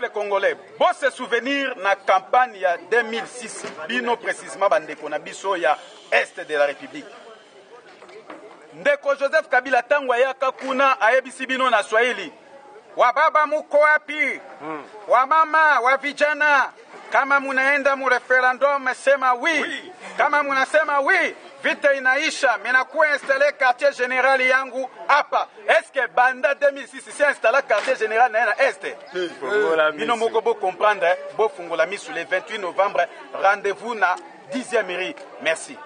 peuple congolais bose souvenir na campagne ya 2006 bino précisément bandeko na biso ya este de la république. Ndeko joseph kabila ntango ayaka kuna ayebisi bino na swahili. Wababa muko wapi? Hmm. wamama wa vijana? Kama munaenda mu referendum sema wi oui. kama munasema wi vita inaisha minakuwa installe quartier général yangu hapa. Eske banda 2006 si installa quartier général naye na este bino moko bocomprendre bofungola misu le 28 novembre rendez-vous na 10e mairie merci